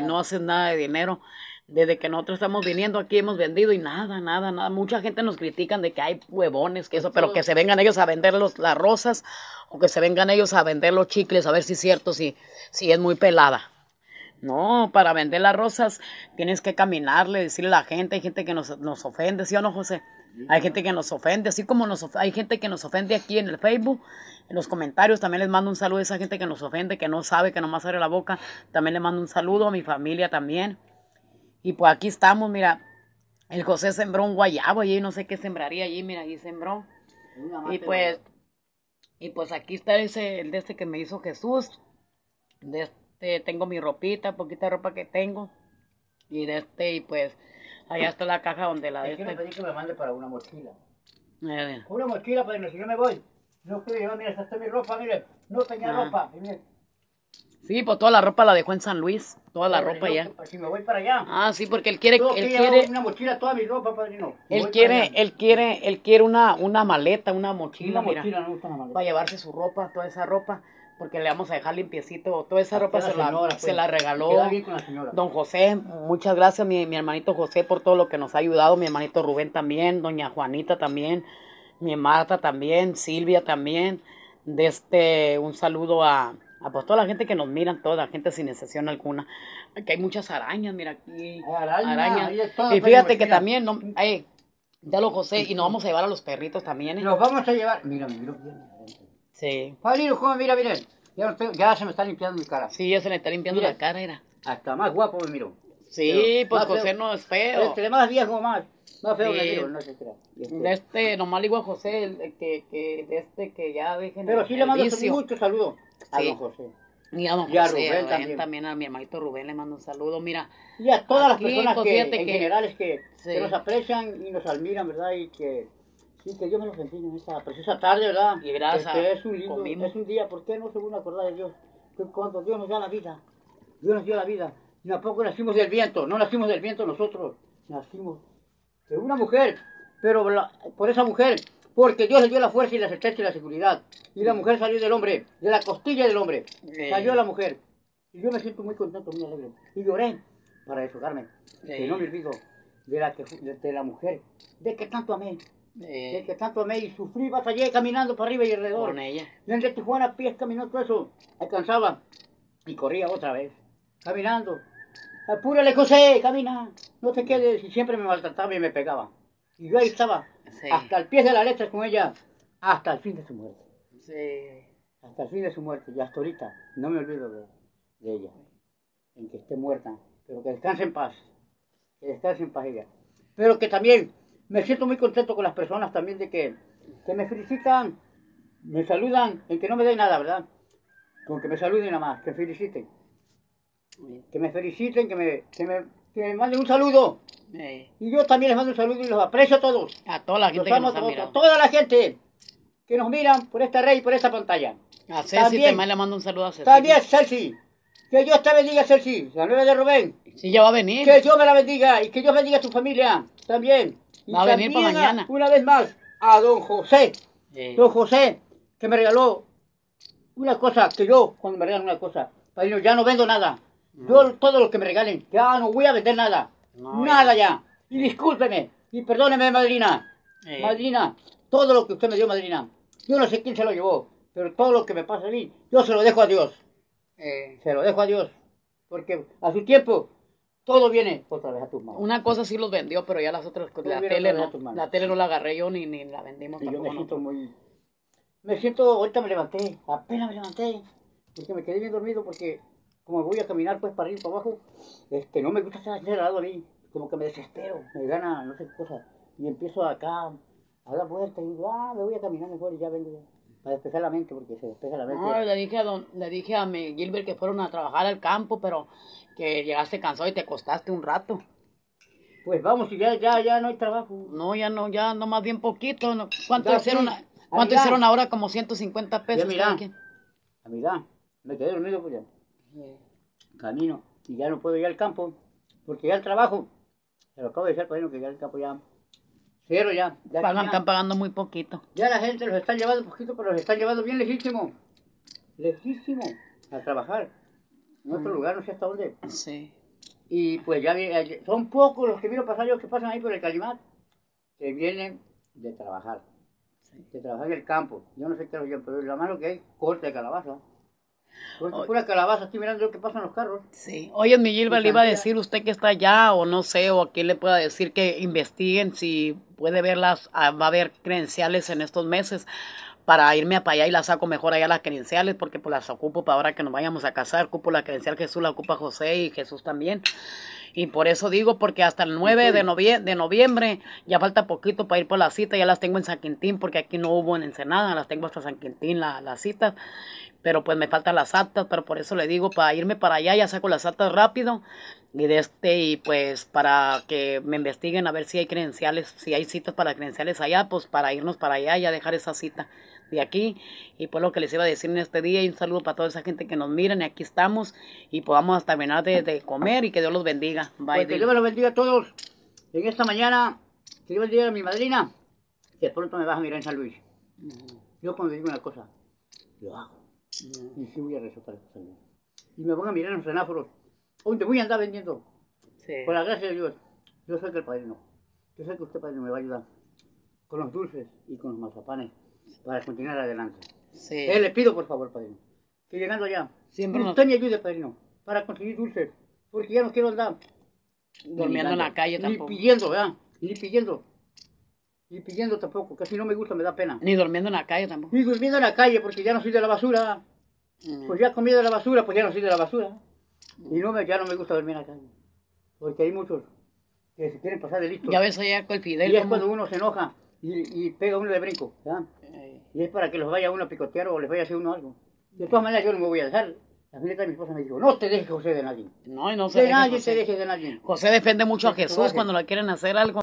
no hacen nada de dinero. Desde que nosotros estamos viniendo aquí hemos vendido y nada, nada, nada. Mucha gente nos critican de que hay huevones, que eso, pero que se vengan ellos a vender los, las rosas o que se vengan ellos a vender los chicles, a ver si es cierto, si, si es muy pelada. No, para vender las rosas tienes que caminarle, decirle a la gente, hay gente que nos, nos ofende, ¿sí o no, José? Hay gente que nos ofende, así como nos hay gente que nos ofende aquí en el Facebook, en los comentarios, también les mando un saludo a esa gente que nos ofende, que no sabe, que nomás abre la boca, también le mando un saludo a mi familia también. Y pues aquí estamos, mira, el José sembró un guayabo allí, no sé qué sembraría allí, mira, allí sembró. Y pues, y pues aquí está ese, el de este que me hizo Jesús. De este tengo mi ropita, poquita ropa que tengo. Y de este, y pues, allá está la caja donde la de Es que me este. pedí que me mande para una mochila. Eh, Una mochila, padrino, si yo me voy. No quiero llevar, mira, esta está mi ropa, mire. No tenía Ah. ropa. mire, Sí, pues toda la ropa la dejó en San Luis, toda la padrino, ropa ya. Si me voy para allá. Ah, sí, porque él quiere, que él quiere, una mochila, toda mi ropa, padrino. Me él quiere, él quiere, él quiere una, una maleta, una mochila, Una mira, mochila, no la maleta. para llevarse su ropa, toda esa ropa, porque le vamos a dejar limpiecito, toda esa ropa la se la, se pues. la regaló. La. Don José, muchas gracias, mi, mi hermanito José, por todo lo que nos ha ayudado, mi hermanito Rubén también, doña Juanita también, mi Marta también, Silvia también, de este, un saludo a, a pues, toda la gente que nos miran, toda la gente sin excepción alguna, que hay muchas arañas, mira aquí, Araña, arañas, y pues, fíjate que mira. también, no, ay, ya lo José, y nos vamos a llevar a los perritos también, ¿eh? Nos vamos a llevar. Mira, miro bien. Sí, Padrino, ¿cómo? Mira, mire. Ya, no estoy- ya se me está limpiando mi cara. sí, ya se le está limpiando Mira. la cara, era. Hasta más guapo me miro. Sí, Pero, pues más feo. José no es feo. Entre más viejo, más, más feo me Sí. miro, no se crea. Y este- De este, nomás le digo a José el- el que, que de este que ya dejen Pero el- sí le el mando vicio. mucho saludo a Sí. don José. Y a don Y a José, Rubén también. también. a mi hermanito Rubén le mando un saludo. Mira, Y a todas las personas pues, que, fíjate en que- general, es que, Sí. que nos aprecian y nos admiran, ¿verdad? Y que, sí, que Dios me los bendiga en esta preciosa tarde, ¿verdad? Y gracias, Este es un lindo, comimos. es un día, ¿por qué no se uno a acordar de Dios? Que cuando Dios nos da la vida, Dios nos dio la vida. Y tampoco nacimos del viento, no nacimos del viento nosotros, nacimos de una mujer, pero la- por esa mujer, porque Dios le dio la fuerza y la certeza y la seguridad. Y la mujer salió del hombre, de la costilla del hombre, Sí. salió la mujer. Y yo me siento muy contento, muy alegre. Y lloré para desfogarme. Sí. Que no me olvido de la, que, de, de la mujer, de que tanto amé, de eh, que tanto amé y sufrí, batallé caminando para arriba y alrededor. con ella. Desde Tijuana a pies caminó todo eso, alcanzaba y corría otra vez, caminando. Apúrale, José, camina, no te quedes. Y siempre me maltrataba y me pegaba. Y yo ahí estaba, Sí. hasta el pie de la letra con ella, hasta el fin de su muerte. Sí. Hasta el fin de su muerte. Y hasta ahorita, no me olvido de, de ella. En que esté muerta, pero que descanse en paz. Que descanse en paz ella. Pero que también me siento muy contento con las personas también de que, que me felicitan, me saludan, en que no me den nada, ¿verdad? Con que me saluden nada más, que me feliciten. Que me feliciten, que me, que me, que me manden un saludo. Y yo también les mando un saludo y los aprecio a todos. a toda la Los gente que nos a ha mirado. toda la gente que nos miran por esta red y por esta pantalla. A Ceci También- también le mando un saludo a Ceci. También Celsi. Que Dios te bendiga, Celsi. La nueva de Rubén. Sí, ya va a venir. Que Dios me la bendiga y que Dios bendiga a tu familia también. Va a venir también pa' mañana. Una vez más a don José. Don José, que me regaló una cosa que yo, cuando me regalan una cosa, padrino, ya no vendo nada. Yo todo lo que me regalen, ya no voy a vender nada. No, nada ya. Y discúlpeme. Y perdóneme, madrina. Madrina, todo lo que usted me dio, madrina. Yo no sé quién se lo llevó, pero todo lo que me pasa a mí, yo se lo dejo a Dios. eh, Se lo dejo a Dios. Porque a su tiempo, todo viene otra vez a tus manos. una cosa sí los vendió, pero ya las otras cosas, la tele no, la tele no la agarré yo ni, ni la vendimos Y yo me siento no. muy... Me siento, ahorita me levanté, apenas me levanté, porque me quedé bien dormido, porque como voy a caminar pues para arriba y para abajo, este, no me gusta estar acelerado a mí, como que me desespero, me gana no sé qué cosa, y empiezo acá a dar vueltas y digo, ah, me voy a caminar mejor y ya vengo ya, para despejar la mente, porque se despeja la mente. No, le dije a don, le dije a mi Gilbert que fueron a trabajar al campo, pero que llegaste cansado y te acostaste un rato. Pues vamos, y ya, ya, ya no hay trabajo. No, ya no, ya no más bien poquito. no. ¿Cuánto Ya, hicieron? sí. ¿Cuánto Amiga. hicieron ahora? Como 150 pesos. Ya, mira. cada quien. A mi edad, me quedé dormido pues ya. camino y ya no puedo ir al campo porque ya el trabajo, se lo acabo de decir padrino que ya el campo ya cero ya, ya, Pagan- están pagando muy poquito. ya la gente los están llevando poquito, pero los están llevando bien lejísimo, lejísimo a trabajar. En otro lugar, no sé hasta dónde. Sí. Y pues ya eh, son pocos los que vieron pasar yo que pasan ahí por el Calimat, que vienen de trabajar, de trabajar en el campo. Yo no sé qué es lo que pero la mano que hay, corte de calabaza. Oye. pura calabaza, estoy mirando lo que pasa en los carros. Sí. Oye, mi Gilbert, Y le iba a decir usted que está allá o no sé, o a quién le pueda decir que investiguen si puede ver las, ah, va a haber credenciales en estos meses para irme para allá y las saco mejor allá las credenciales porque pues las ocupo para ahora que nos vayamos a casar, ocupo la credencial Jesús, la ocupa José y Jesús también. Y por eso digo, porque hasta el 9 de, novie- de noviembre ya falta poquito para ir por la cita, ya las tengo en San Quintín porque aquí no hubo en Ensenada, las tengo hasta San Quintín la- las citas pero pues me faltan las actas, pero por eso le digo, para irme para allá ya saco las actas rápido y de este y pues para que me investiguen a ver si hay credenciales, si hay citas para credenciales allá, pues para irnos para allá y a dejar esa cita de aquí y pues lo que les iba a decir en este día y un saludo para toda esa gente que nos miren y aquí estamos y podamos hasta terminar de, de comer y que Dios los bendiga. Bye. Pues que. Dios los bendiga a todos. En esta mañana, que Dios bendiga a mi madrina, que pronto me vas a mirar en San Luis. Yo cuando digo una cosa, lo hago. Y sí voy a resaltar San Luis. Y me van a mirar en los semáforos. ¿Dónde voy a andar vendiendo? Sí. Por la gracia de Dios, yo sé que el padrino, yo sé que usted padrino me va a ayudar con los dulces y con los mazapanes para continuar adelante. Sí. Eh, le pido por favor, padrino, que llegando allá, Siempre nos- usted me ayude, padrino, para conseguir dulces, porque ya no quiero andar Durmiendo en la calle ni tampoco. pidiendo, ¿verdad? Ni pidiendo, ni pidiendo tampoco, que si no me gusta me da pena. Ni durmiendo en la calle tampoco. Ni durmiendo en la calle porque ya no soy de la basura, Mm. pues ya comí de la basura, pues ya no soy de la basura. Y no me, ya no me gusta dormir en la calle, porque hay muchos que se quieren pasar de listo. Ya ves allá con el Fidel. Y es cuando uno se enoja y, y pega uno de brinco. Eh, Y es para que los vaya uno a picotear o les vaya a hacer uno algo. De todas maneras, yo no me voy a dejar. La neta de mi esposa me dijo, no te dejes, José, de nadie. No, y no se De nadie José. te dejes de nadie. José defiende mucho a Jesús cuando le quieren hacer algo.